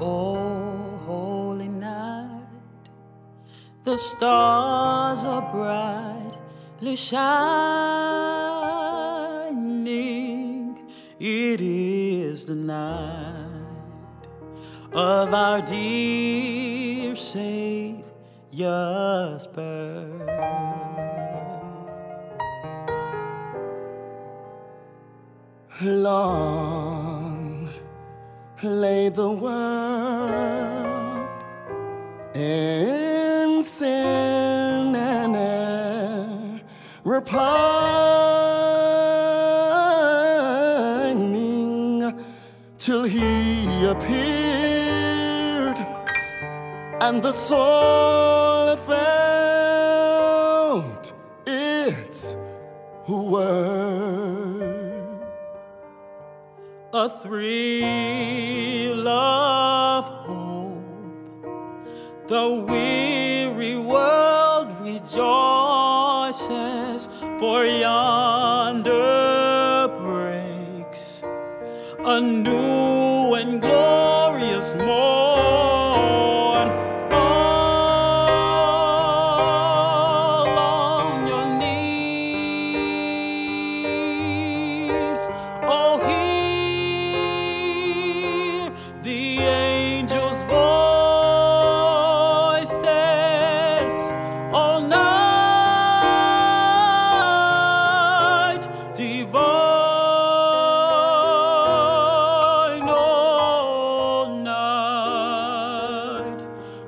Oh, holy night, the stars are brightly shining. It is the night of our dear Savior's birth. Long lay the world in sin and error pining till he appeared and the soul felt its word a thrill of hope. The weary world rejoices, for yonder breaks a new knees, oh, hear the angels' voices all night. Divine all night.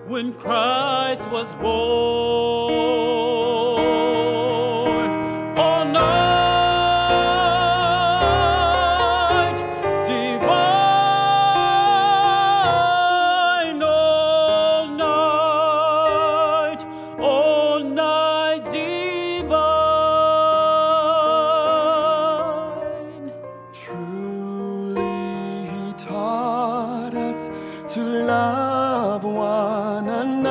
When Christ was born love one another.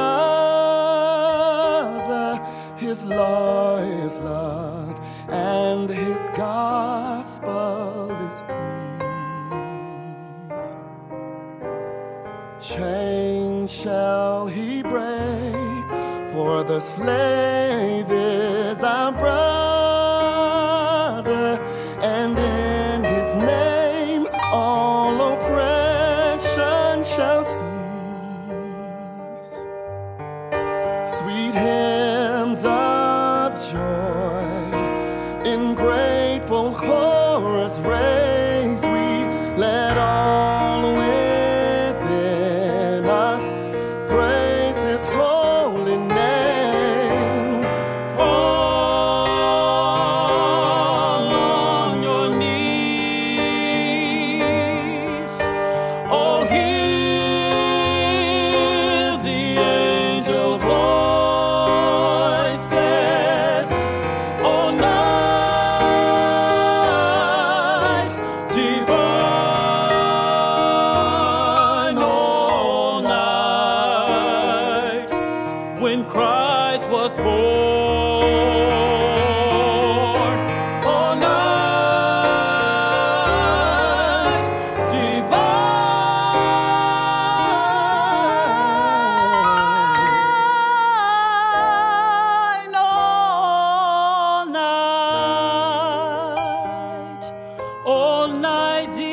His law is love, and His gospel is peace. Chains shall He break, for the slave is our brother, Sweet hymns of joy was born. Oh, night divine, all night, all night divine.